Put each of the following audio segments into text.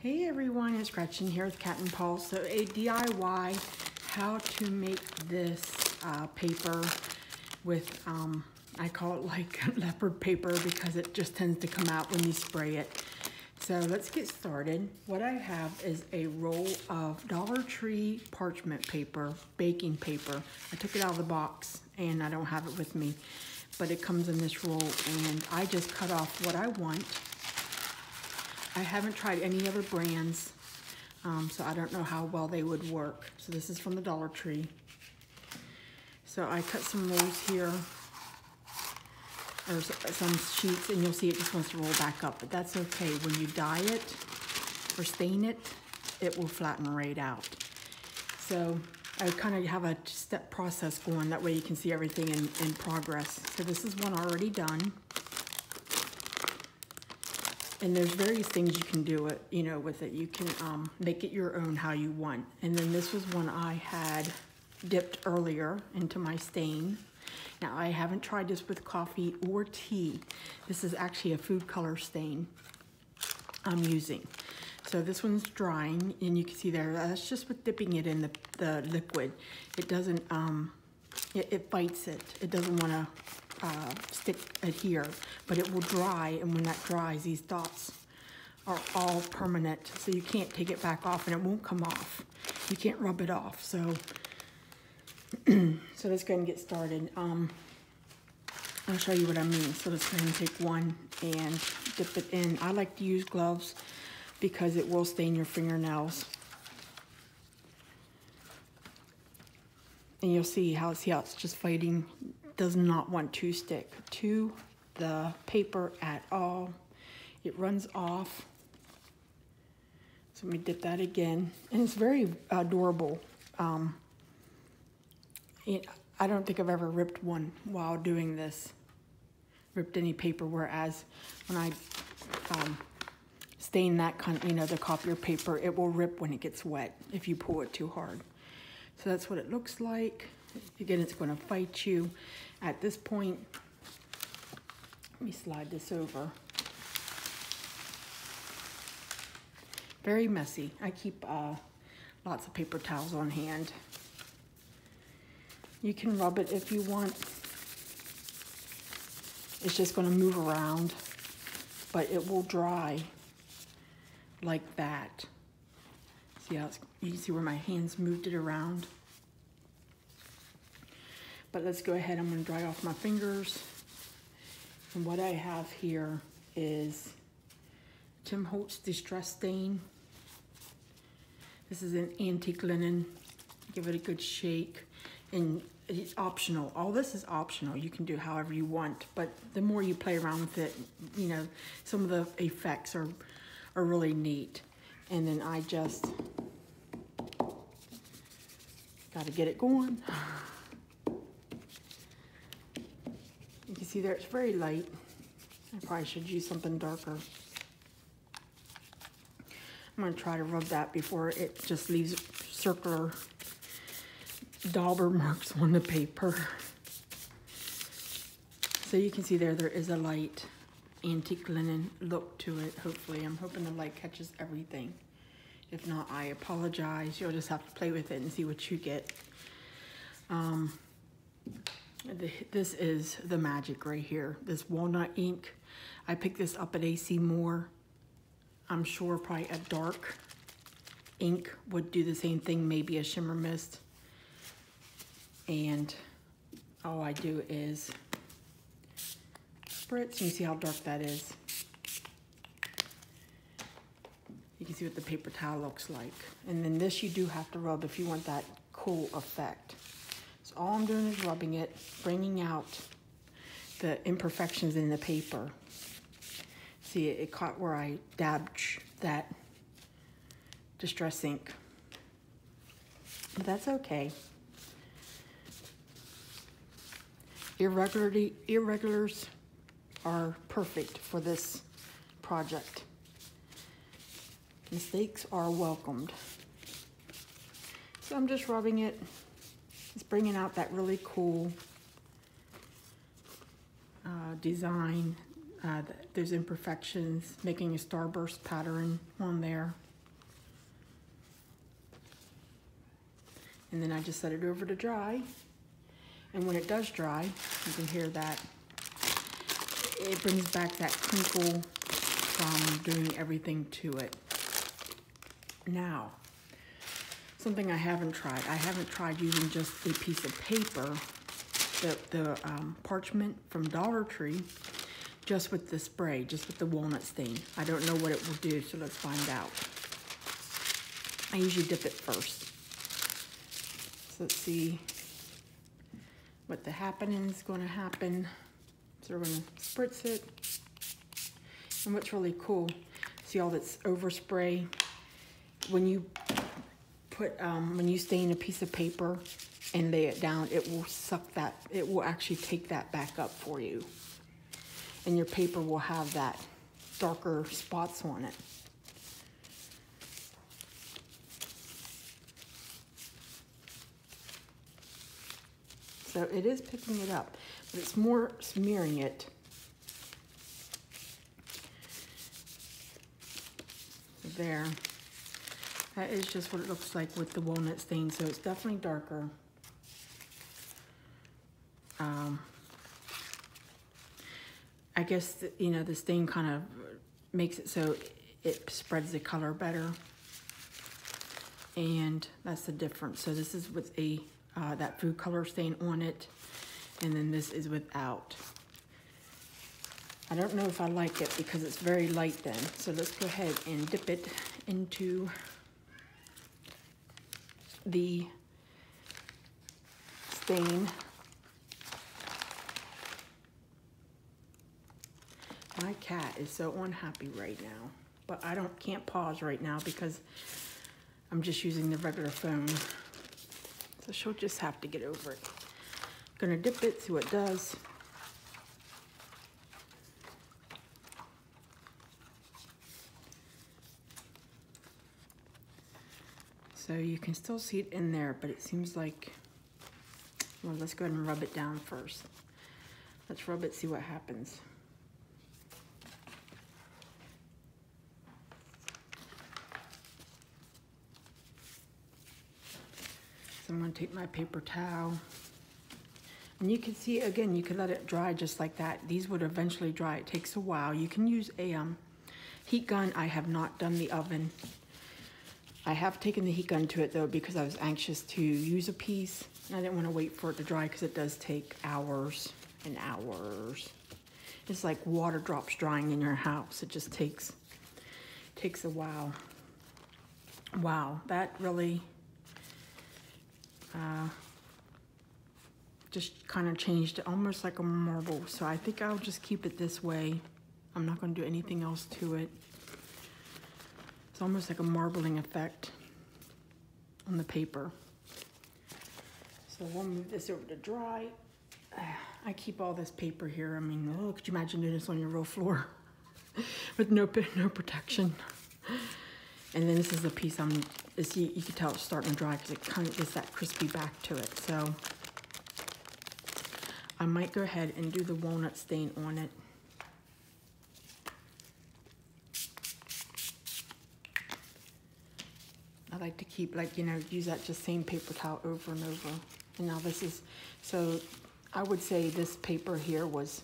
Hey everyone, it's Gretchen here with Catnpaws. So a DIY how to make this uh, paper with, um, I call it like leopard paper because it just tends to come out when you spray it. So let's get started. What I have is a roll of Dollar Tree parchment paper, baking paper. I took it out of the box and I don't have it with me, but it comes in this roll and I just cut off what I want I haven't tried any other brands, um, so I don't know how well they would work. So this is from the Dollar Tree. So I cut some rolls here, or some sheets, and you'll see it just wants to roll back up, but that's okay. When you dye it or stain it, it will flatten right out. So I kind of have a step process going, that way you can see everything in, in progress. So this is one already done. And there's various things you can do it, you know, with it. You can um, make it your own how you want. And then this was one I had dipped earlier into my stain. Now I haven't tried this with coffee or tea. This is actually a food color stain I'm using. So this one's drying and you can see there, that's just with dipping it in the, the liquid. It doesn't, um, it, it fights it. It doesn't want to uh, stick adhere, but it will dry, and when that dries, these dots are all permanent, so you can't take it back off, and it won't come off. You can't rub it off, so so let's go ahead and get started. Um, I'll show you what I mean. So let's go ahead and take one and dip it in. I like to use gloves because it will stain your fingernails. And you'll see how, see how it's just fighting does not want to stick to the paper at all. It runs off. So let me dip that again. And it's very adorable. Um, it, I don't think I've ever ripped one while doing this. Ripped any paper, whereas when I um, stain that kind of, you know, the copier paper, it will rip when it gets wet if you pull it too hard. So that's what it looks like. Again, it's going to fight you. At this point, let me slide this over. Very messy. I keep uh, lots of paper towels on hand. You can rub it if you want. It's just going to move around, but it will dry like that. See how you see where my hands moved it around? But let's go ahead, I'm gonna dry off my fingers. And what I have here is Tim Holtz Distress Stain. This is an antique linen. Give it a good shake. And it's optional. All this is optional. You can do however you want. But the more you play around with it, you know, some of the effects are, are really neat. And then I just got to get it going. see there, it's very light. I probably should use something darker. I'm gonna try to rub that before it just leaves circular dauber marks on the paper. So you can see there, there is a light antique linen look to it, hopefully. I'm hoping the light catches everything. If not, I apologize. You'll just have to play with it and see what you get. Um, this is the magic right here. This walnut ink. I picked this up at AC Moore. I'm sure probably a dark ink would do the same thing, maybe a shimmer mist. And all I do is spritz. You see how dark that is. You can see what the paper towel looks like. And then this you do have to rub if you want that cool effect. So all I'm doing is rubbing it, bringing out the imperfections in the paper. See, it, it caught where I dabbed that distress ink. But that's okay. Irregularity, irregulars are perfect for this project. Mistakes are welcomed. So I'm just rubbing it it's bringing out that really cool uh, design. Uh, there's imperfections, making a starburst pattern on there. And then I just set it over to dry. And when it does dry, you can hear that. It brings back that crinkle from doing everything to it. Now, something I haven't tried. I haven't tried using just a piece of paper, the, the um, parchment from Dollar Tree, just with the spray, just with the walnut stain. I don't know what it will do, so let's find out. I usually dip it first. So let's see what the happening is going to happen. So we're going to spritz it. And what's really cool, see all that's overspray? When you put, um, when you stain a piece of paper and lay it down, it will suck that, it will actually take that back up for you. And your paper will have that darker spots on it. So it is picking it up, but it's more smearing it. There. That is just what it looks like with the walnut stain, so it's definitely darker. Um, I guess, the, you know, the stain kind of makes it so it spreads the color better. And that's the difference. So this is with a uh, that food color stain on it. And then this is without. I don't know if I like it because it's very light then. So let's go ahead and dip it into the stain. My cat is so unhappy right now, but I don't can't pause right now because I'm just using the regular phone. So she'll just have to get over it. I'm Gonna dip it, see what it does. So you can still see it in there, but it seems like, well, let's go ahead and rub it down first. Let's rub it, see what happens. So I'm gonna take my paper towel. And you can see, again, you can let it dry just like that. These would eventually dry. It takes a while. You can use a um, heat gun. I have not done the oven. I have taken the heat gun to it though because I was anxious to use a piece. And I didn't want to wait for it to dry because it does take hours and hours. It's like water drops drying in your house. It just takes takes a while. Wow, that really uh, just kind of changed it almost like a marble. So I think I'll just keep it this way. I'm not going to do anything else to it. It's almost like a marbling effect on the paper. So we'll move this over to dry. I keep all this paper here. I mean, oh, could you imagine doing this on your real floor with no no protection? And then this is the piece I'm, this, you, you can tell it's starting to dry because it kind of gets that crispy back to it. So I might go ahead and do the walnut stain on it. I like to keep like, you know, use that just same paper towel over and over. And now this is, so I would say this paper here was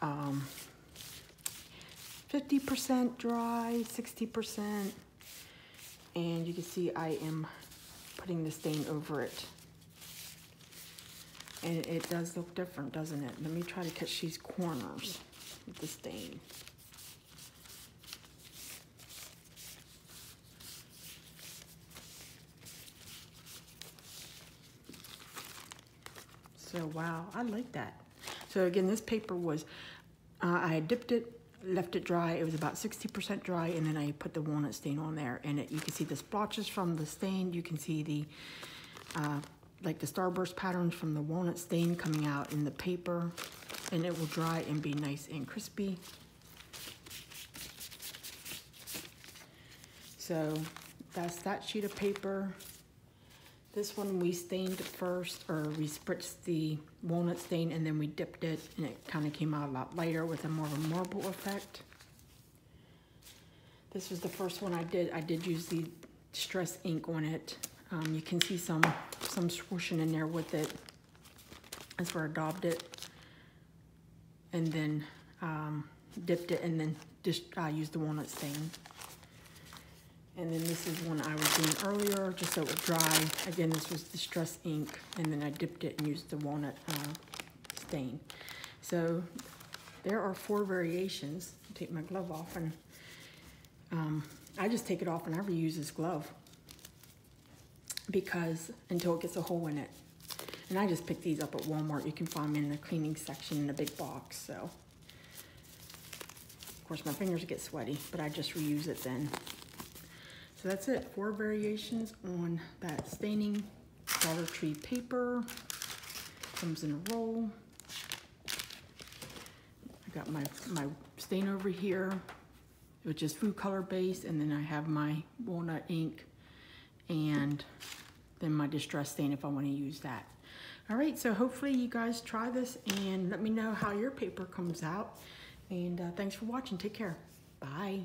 um, 50% dry, 60%. And you can see I am putting the stain over it. And it does look different, doesn't it? Let me try to catch these corners with the stain. So wow, I like that. So again, this paper was, uh, I dipped it, left it dry. It was about 60% dry, and then I put the walnut stain on there. And it, you can see the splotches from the stain. You can see the, uh, like the starburst patterns from the walnut stain coming out in the paper. And it will dry and be nice and crispy. So that's that sheet of paper. This one we stained first, or we spritzed the walnut stain and then we dipped it and it kind of came out a lot lighter with a more of a marble effect. This was the first one I did. I did use the Distress ink on it. Um, you can see some, some swooshing in there with it. That's where I daubed it. And then um, dipped it and then just uh, used the walnut stain. And then this is one I was doing earlier, just so it would dry. Again, this was Distress ink, and then I dipped it and used the walnut uh, stain. So there are four variations. Take my glove off, and um, I just take it off and I reuse this glove because until it gets a hole in it. And I just picked these up at Walmart. You can find them in the cleaning section in a big box. So, of course, my fingers get sweaty, but I just reuse it then. So that's it. Four variations on that staining Dollar Tree paper. Comes in a roll. I got my, my stain over here, which is food color based, and then I have my walnut ink and then my distress stain if I want to use that. All right, so hopefully you guys try this and let me know how your paper comes out. And uh, thanks for watching. Take care. Bye.